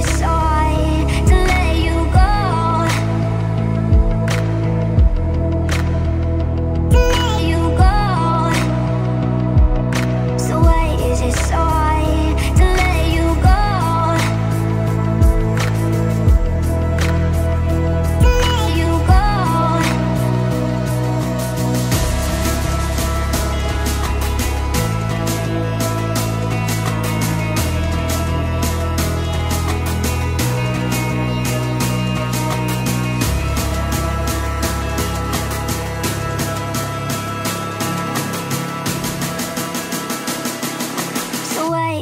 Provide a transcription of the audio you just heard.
this all